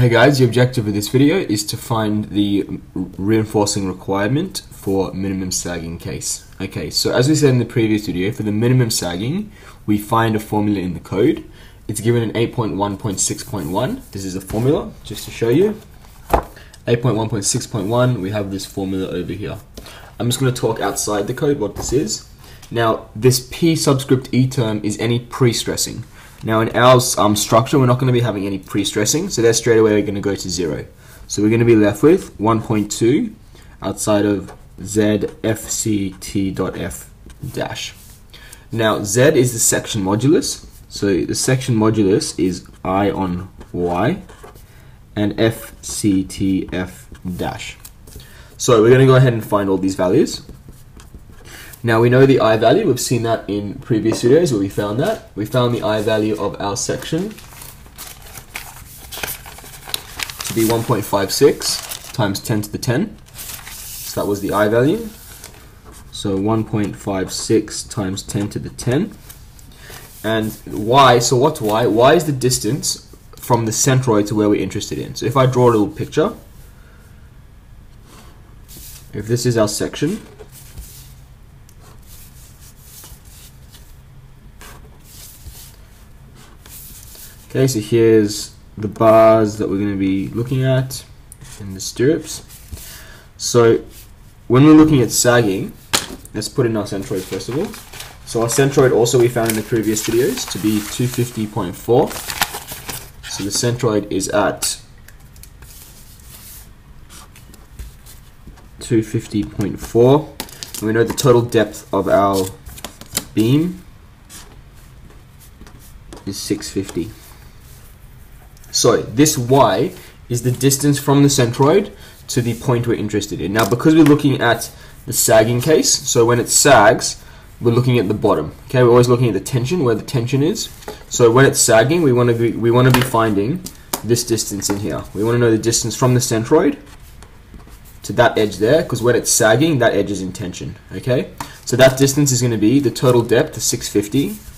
Hey guys, the objective of this video is to find the reinforcing requirement for minimum sagging case. Okay, so as we said in the previous video, for the minimum sagging, we find a formula in the code. It's given in 8.1.6.1. This is a formula, just to show you. 8.1.6.1, we have this formula over here. I'm just going to talk outside the code what this is. Now, this P subscript E term is any pre-stressing. Now in our um, structure, we're not going to be having any pre-stressing, so there straight away we're going to go to zero. So we're going to be left with 1.2 outside of zfct.f dash. Now z is the section modulus, so the section modulus is i on y, and fctf dash. So we're going to go ahead and find all these values. Now we know the I value, we've seen that in previous videos where we found that. We found the I value of our section to be 1.56 times 10 to the 10. So that was the I value. So 1.56 times 10 to the 10. And y, so what's y? y is the distance from the centroid to where we're interested in. So if I draw a little picture, if this is our section, Okay, so here's the bars that we're going to be looking at in the stirrups. So when we're looking at sagging, let's put in our centroid first of all. So our centroid also we found in the previous videos to be 250.4. So the centroid is at 250.4. And we know the total depth of our beam is 650. So this y is the distance from the centroid to the point we're interested in. Now because we're looking at the sagging case, so when it sags, we're looking at the bottom. Okay, we're always looking at the tension, where the tension is. So when it's sagging, we want to be we want to be finding this distance in here. We want to know the distance from the centroid to that edge there, because when it's sagging, that edge is in tension. Okay, so that distance is going to be the total depth of 650